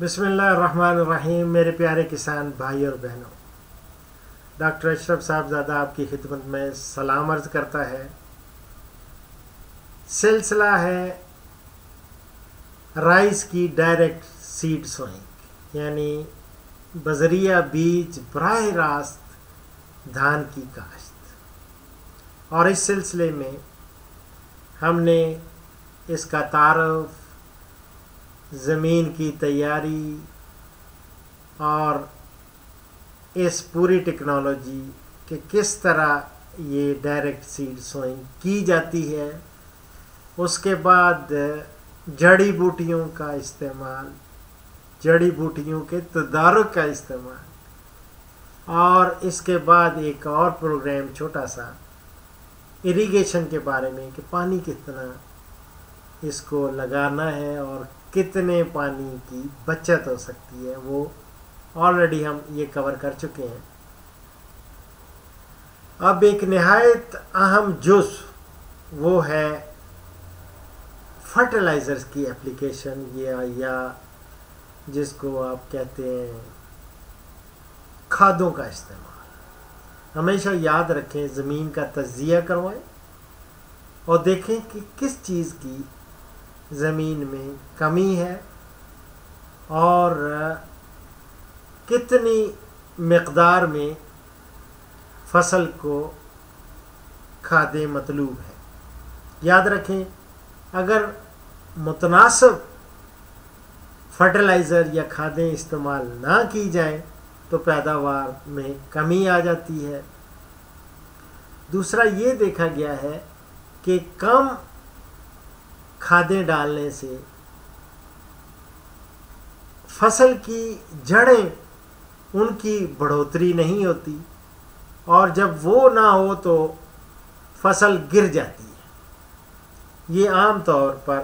بسم اللہ الرحمن الرحیم، میرے پیارے کسان، بھائی اور بہنوں۔ ڈاکٹر اشرف صاحب زادہ آپ کی خدمت میں سلام عرض کرتا ہے۔ سلسلہ ہے رائس کی ڈائریکٹ سیڈ سوئنگ یعنی بذریعہ بیج براہ راست دھان کی کاشت۔ اور اس سلسلے میں ہم نے اس کا تعارف زمین کی تیاری اور اس پوری ٹیکنالوجی کہ کس طرح یہ ڈائریکٹ سیڈ سوئنگ کی جاتی ہے، اس کے بعد جڑی بوٹیوں کا استعمال، جڑی بوٹیوں کے تدارک کا استعمال، اور اس کے بعد ایک اور پروگرام چھوٹا سا اریگیشن کے بارے میں کہ پانی کتنا اس کو لگانا ہے اور کتنے پانی کی بچت ہو سکتی ہے، وہ آلریڈی ہم یہ کور کر چکے ہیں۔ اب ایک نہایت اہم جز وہ ہے فرٹیلائزرز کی اپلیکیشن یا یا جس کو آپ کہتے ہیں کھادوں کا استعمال۔ ہمیشہ یاد رکھیں، زمین کا تجزیہ کروائیں اور دیکھیں کہ کس چیز کی زمین میں کمی ہے اور کتنی مقدار میں فصل کو کھادیں مطلوب ہے یاد رکھیں، اگر متناسب فرٹیلائزر یا کھادیں استعمال نہ کی جائیں تو پیداوار میں کمی آ جاتی ہے۔ دوسرا یہ دیکھا گیا ہے کہ کم کھادیں ڈالنے سے فصل کی جڑیں ان کی بڑھوتری نہیں ہوتی اور جب وہ نہ ہو تو فصل گر جاتی ہے۔ یہ عام طور پر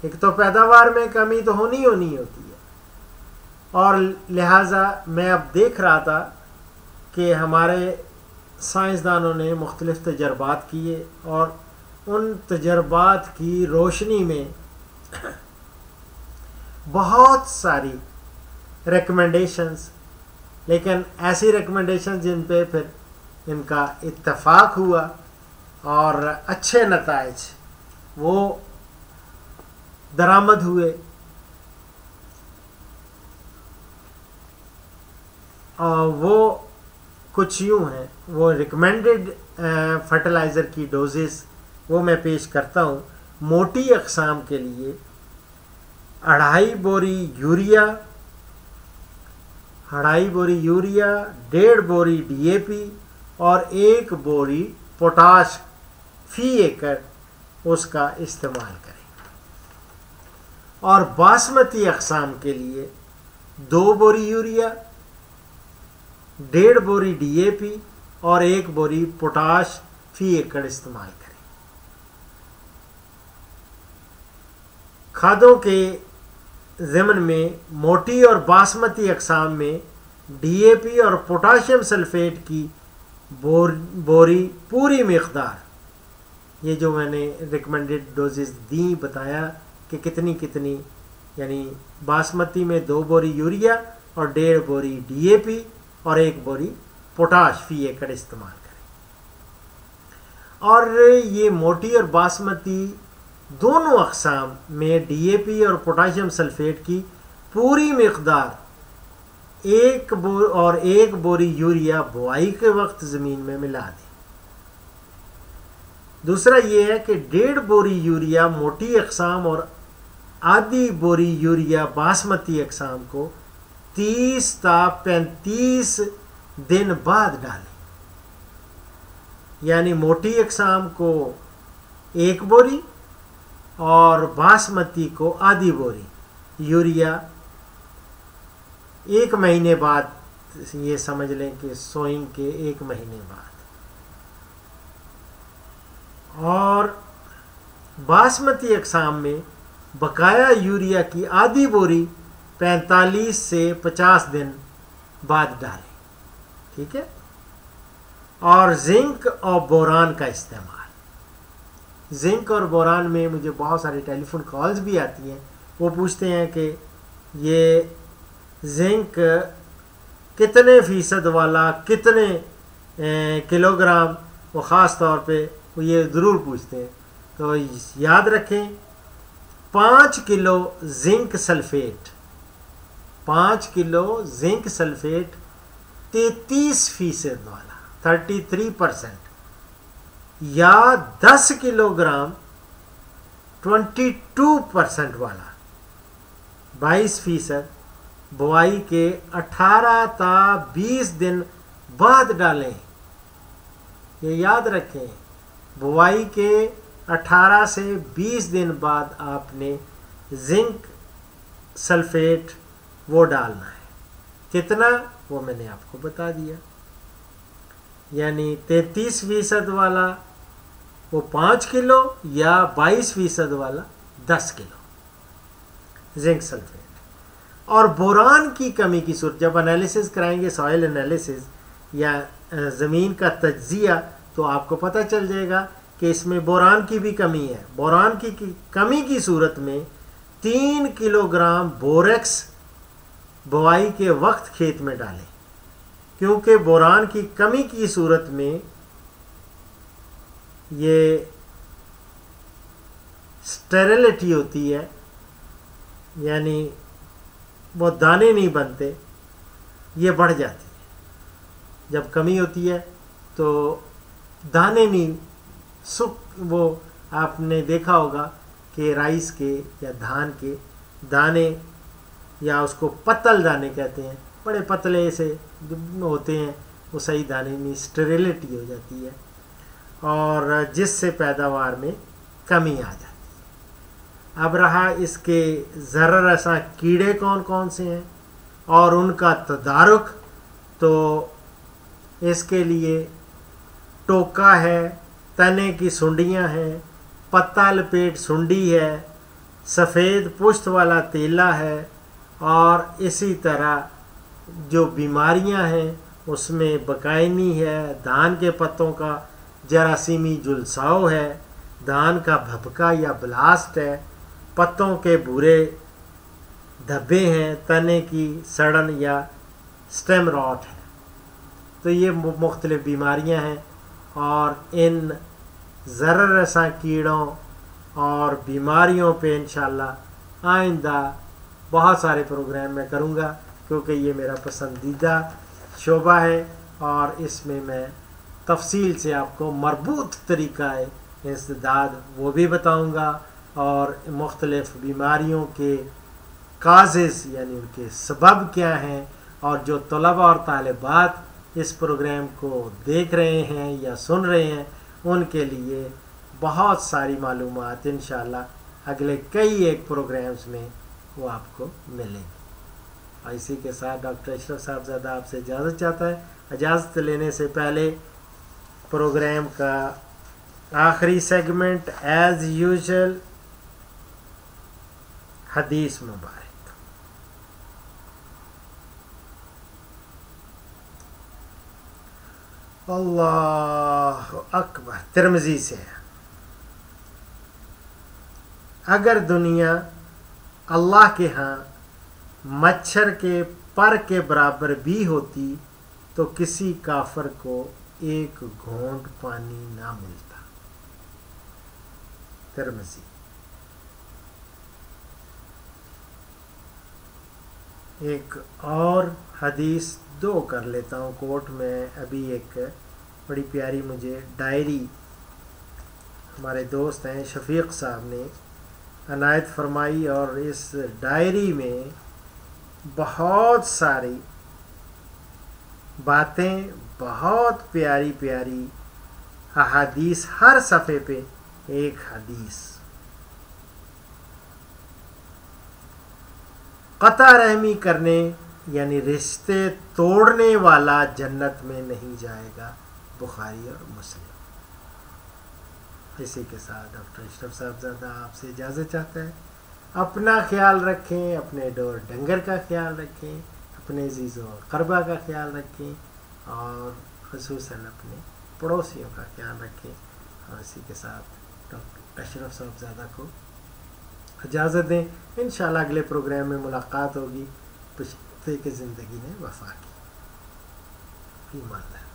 ایک تو پیداوار میں کمی تو ہونی ہونی ہوتی ہے۔ اور لہٰذا میں اب دیکھ رہا تھا کہ ہمارے سائنسدانوں نے مختلف تجربات کیے اور ان تجربات کی روشنی میں بہت ساری ریکمنڈیشنز لیکن ایسی ریکمنڈیشن جن پہ پھر ان کا اتفاق ہوا اور اچھے نتائج وہ درآمد ہوئے۔ اور وہ کچھ یوں ہیں، وہ ریکمینڈڈ فرٹیلائزر کی ڈوزز وہ میں پیش کرتا ہوں، موٹی اقسام کے لیے۔ اڑھائی بوری یوریا، اڑھائی بوری یوریا، ڈیڑھ بوری ڈی اے پی اور ایک بوری پوٹاش فی ایکڑ اس کا استعمال کریں۔ اور باسمتی اقسام کے لیے دو بوری یوریا، ڈیڑھ بوری ڈی اے پی اور ایک بوری پوٹاش فی ایکڑ استعمال کریں۔ کھادوں کے ضمن میں موٹی اور باسمتی اقسام میں ڈی اے پی اور پوٹاشیم سلفیٹ کی بور، بوری پوری مقدار۔ یہ جو میں نے ریکمنڈڈ ڈوزز دیں بتایا کہ کتنی کتنی یعنی باسمتی میں دو بوری یوریا اور ڈیڑھ بوری ڈی اے پی اور ایک بوری پوٹاش فی ایکڑ استعمال کریں۔ اور یہ موٹی اور باسمتی دونوں اقسام میں ڈی اے پی اور پوٹاشیم سلفیٹ کی پوری مقدار ایک بور اور ایک بوری یوریا بوائی کے وقت زمین میں ملا دیں دوسرا یہ ہے کہ ڈیڑھ بوری یوریا موٹی اقسام اور آدھی بوری یوریا باسمتی اقسام کو تیس تا پینتیس دن بعد ڈالیں یعنی موٹی اقسام کو ایک بوری اور باسمتی کو آدھی بوری۔ یوریا۔ ایک مہینے بعد یہ سمجھ لیں کہ سوئنگ کے ایک مہینے بعد۔ اور باسمتی اقسام میں بقایا یوریا کی آدھی بوری پینتالیس سے پچاس دن بعد ڈالیں۔ ٹھیک ہے؟ اور زنک اور بوران کا استعمال۔ زنک اور بوران میں مجھے بہت ساری ٹیلی فون کالز بھی آتی ہیں۔ وہ پوچھتے ہیں کہ یہ زنک کتنے فیصد والا، کتنے کلو گرام وہ خاص طور پہ وہ یہ ضرور پوچھتے ہیں۔ تو یاد رکھیں، پانچ کلو زنک سلفیٹ، پانچ کلو زنک سلفیٹ تینتیس فیصد والا، تھرٹی تھری پرسینٹ یا دس kilogram twenty two percent والا بائیس فیصد بوائی کے اٹھارہ تا بیس دن بعد ڈالیں۔ یہ یاد رکھیں، بوائی کے اٹھارہ سے بیس دن بعد آپ نے زنک سلفیٹ وہ ڈالنا ہے۔ کتنا؟ وہ میں نے آپ کو بتا دیا۔ یعنی تینتیس فیصد والا وہ پانچ کلو یا بائیس فیصد والا دس کلو۔ Zinc sulphate. اور بوران کی کمی کی صورت، جب انالیسز کرائیں گے سوائل انالیسز یا زمین کا تجزیہ، تو آپ کو پتہ چل جائے گا کہ اس میں بوران کی بھی کمی ہے۔ بوران کی کمی کی صورت میں تین کلو گرام بوریکس بوائی کے وقت کھیت میں ڈالیں۔ کیونکہ بوران کی کمی کی صورت میں یہ اسٹیریلٹی ہوتی ہے یعنی وہ دانے نہیں بنتے، یہ بڑھ جاتی ہے۔ جب کمی ہوتی ہے تو دانے نہیں سکھ وہ آپ نے دیکھا ہوگا کہ رائس کے یا دھان کے دانے یا اس کو پتل دانے کہتے ہیں۔ بڑے پتلے سے ہوتے ہیں، وہ صحیح دانے میں اسٹریلٹی ہو جاتی ہے۔ اور جس سے پیداوار میں کمی آ جاتی اب رہا اس کے ذرا رساں کیڑے کون کون سے ہیں اور ان کا تدارک تو اس کے لیے ٹوکا ہے، تنے کی سنڈیاں ہیں پتا لپیٹ سنڈی ہے، سفید پشت والا تیلا ہے اور اسی طرح جو بیماریاں ہیں، اس میں بکائنی ہے دھان کے پتوں کا جراثیمی جلساؤ ہے دھان کا بھپکا یا بلاسٹ ہے، پتوں کے برے دھبے ہیں، تنے کی سڑن یا سٹیم راٹ ہے تو یہ مختلف بیماریاں ہیں اور ان ذر رساں کیڑوں اور بیماریوں پہ انشاءاللہ آئندہ بہت سارے پروگرام میں کروں گا، کیونکہ یہ میرا پسندیدہ شعبہ ہے اور اس میں میں تفصیل سے آپ کو مربوط طریقہ انسداد وہ بھی بتاؤں گا اور مختلف بیماریوں کے کازز یعنی ان کے سبب کیا ہیں اور جو طلبہ اور طالبات اس پروگرام کو دیکھ رہے ہیں یا سن رہے ہیں، ان کے لیے بہت ساری معلومات انشاءاللہ اگلے کئی ایک پروگرامز میں وہ آپ کو ملیں گے۔ اور اسی کے ساتھ ڈاکٹر اشرف صاحب زیادہ آپ سے اجازت چاہتا ہے۔ اجازت لینے سے پہلے پروگرام کا آخری سیگمنٹ ایز یوزل حدیث مبارک۔ اللہ اکبر ترمزی سے۔ اگر دنیا اللہ کے ہاں مچھر کے پر کے برابر بھی ہوتی تو کسی کافر کو ایک گھونٹ پانی نہ ملتا۔ ترمزی ایک اور حدیث دو کر لیتا ہوں کوٹ میں۔ ابھی ایک بڑی پیاری مجھے ڈائری ہمارے دوست ہیں شفیق صاحب نے عنایت فرمائی اور اس ڈائری میں بہت ساری باتیں بہت پیاری پیاری احادیث ہر صفحے پہ ایک حدیث۔ قطع رحمی کرنے یعنی رشتے توڑنے والا جنت میں نہیں جائے گا، بخاری اور مسلم۔ اسی کے ساتھ ڈاکٹر اشرف صاحب زیادہ آپ سے اجازت چاہتا ہے۔ اپنا خیال رکھیں، اپنے ڈور ڈنگر کا خیال رکھیں، اپنے عزیز و قربہ کا خیال رکھیں۔ اور خصوصاً اپنے پڑوسیوں کا خیال رکھیں اور اسی کے ساتھ ڈاکٹر اشرف صاحب زادہ کو اجازت دیں۔ انشاءاللہ اگلے پروگرام میں ملاقات ہوگی۔ پشتے کے زندگی نے وفا کی۔ ایماندار ہے